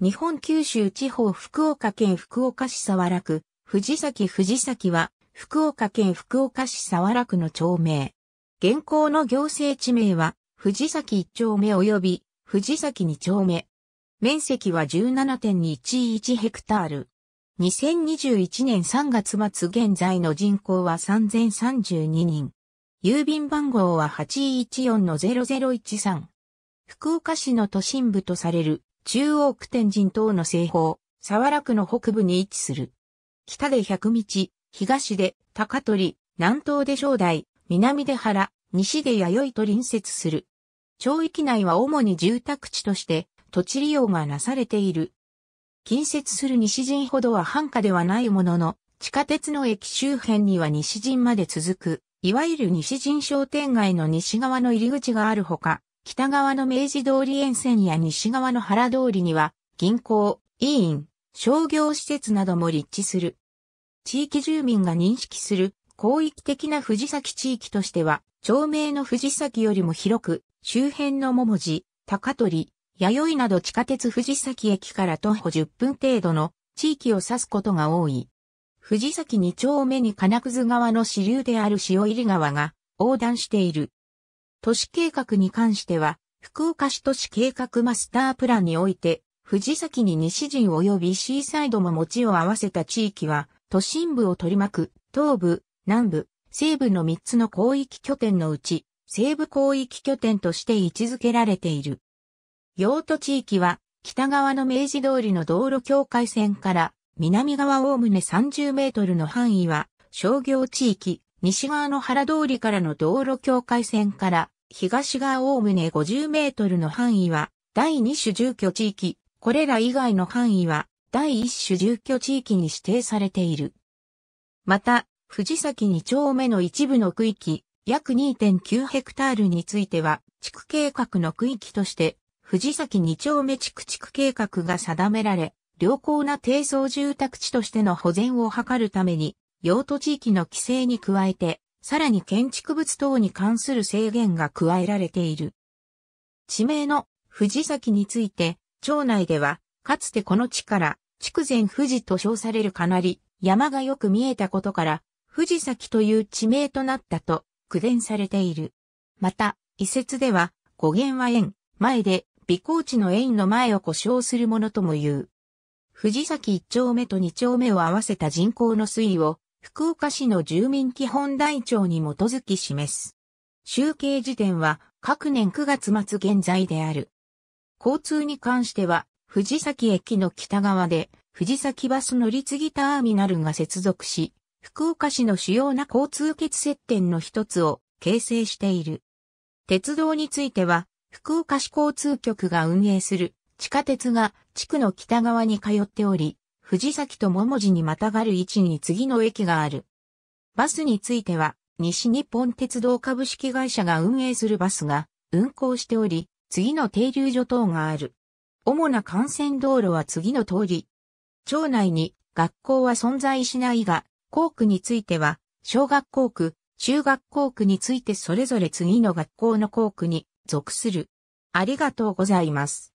日本九州地方福岡県福岡市沢良区、藤崎藤崎は、福岡県福岡市沢良区の町名。現行の行政地名は、藤崎一丁目及び、藤崎二丁目。面積は17.211ヘクタール。2021年3月末現在の人口は3032人。郵便番号は814-0013。福岡市の都心部とされる中央区天神島の西方、沢良区の北部に位置する。北で百道、東で高取、南東で正代、南で原、西で弥生と隣接する。町域内は主に住宅地として土地利用がなされている。近接する西陣ほどは繁華ではないものの、地下鉄の駅周辺には西陣まで続く、いわゆる西陣商店街の西側の入り口があるほか、北側の明治通り沿線や西側の原通りには、銀行、医院、商業施設なども立地する。地域住民が認識する広域的な藤崎地域としては、町名の藤崎よりも広く、周辺の桃地、高取、弥生など地下鉄藤崎駅から徒歩10分程度の地域を指すことが多い。藤崎2丁目に金屑川の支流である塩入川が横断している。都市計画に関しては、福岡市都市計画マスタープランにおいて、藤崎に西陣及びシーサイドも持ちを合わせた地域は、都心部を取り巻く東部、南部、西部の3つの広域拠点のうち、西部広域拠点として位置づけられている。用途地域は、北側の明治通りの道路境界線から南側おおむね30メートルの範囲は商業地域、西側の原通りからの道路境界線から東側おおむね50メートルの範囲は第2種住居地域、これら以外の範囲は第1種住居地域に指定されている。また、藤崎2丁目の一部の区域、約2.9ヘクタールについては、地区計画の区域として、藤崎2丁目地区地区計画が定められ、良好な低層住宅地としての保全を図るために、用途地域の規制に加えて、さらに建築物等に関する制限が加えられている。地名の藤崎について、町内では、かつてこの地から筑前富士と称されるかなり山がよく見えたことから、藤崎という地名となったと苦伝されている。また、遺説では、語源は縁、前で、美高地の縁の前を故障するものとも言う。藤崎一丁目と二丁目を合わせた人口の推移を福岡市の住民基本台帳に基づき示す。集計時点は各年9月末現在である。交通に関しては藤崎駅の北側で藤崎バス乗り継ぎターミナルが接続し、福岡市の主要な交通結接点の一つを形成している。鉄道については、福岡市交通局が運営する地下鉄が地区の北側に通っており、藤崎と桃地にまたがる位置に次の駅がある。バスについては、西日本鉄道株式会社が運営するバスが運行しており、次の停留所等がある。主な幹線道路は次の通り。町内に学校は存在しないが、校区については、小学校区、中学校区についてそれぞれ次の学校の校区に属する。ありがとうございます。